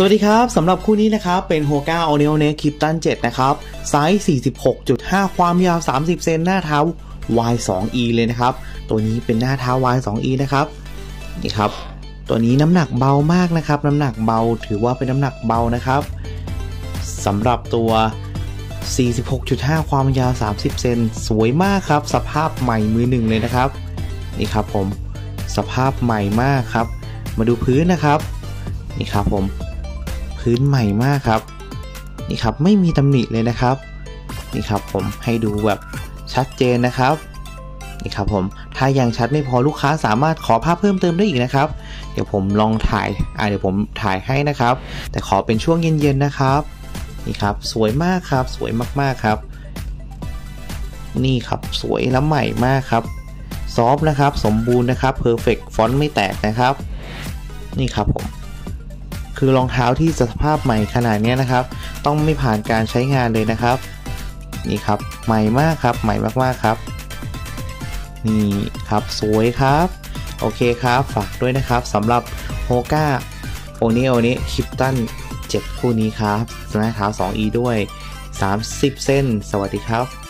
สวัสดีครับสำหรับคู่นี้นะครับ เป็นโฮก้าโอเนโอเนคิปตัน7นะครับ ไซส์ 46.5 ความยาว 30 เซนหน้าเท้า Y2E เลยนะครับ ตัวนี้เป็นหน้าเท้า Y2E นะครับ นี่ครับ ตัวนี้น้ำหนักเบามากนะครับ น้ำหนักเบาถือว่าเป็นน้ำหนักเบานะครับสำหรับตัว 46.5 ความยาว 30 เซนสวยมากครับ สภาพใหม่มือหนึ่งเลยนะครับ นี่ครับผม สภาพใหม่มากครับ มาดูพื้นนะครับ นี่ครับผม พื้นใหม่มากครับ นี่ครับไม่มีตำหนิเลยนะครับ นี่ครับผมให้ดูแบบชัดเจนนะครับ นี่ครับผมถ้ายังชัดไม่พอลูกค้าสามารถขอภาพเพิ่มเติมได้อีกนะครับ เดี๋ยวผมลองถ่ายอ่าเดี๋ยวผมถ่ายให้นะครับ แต่ขอเป็นช่วงเย็นๆนะครับ นี่ครับสวยมากครับ สวยมากๆครับ นี่ครับสวยและใหม่มากครับ soft นะครับ สมบูรณ์นะครับเพอร์เฟกฟอนต์ไม่แตกนะครับ นี่ครับผม คือรองเท้าที่สภาพใหม่ขนาดนี้นะครับ ต้องไม่ผ่านการใช้งานเลยนะครับ นี่ครับใหม่มากครับใหม่มากๆครับ นี่ครับสวยครับ โอเคครับฝากด้วยนะครับสำหรับ HOKA ONE ONE CLIFTON 7คู่นี้ครับสนาเท้า 2E ด้วย 30 เส้น สวัสดีครับ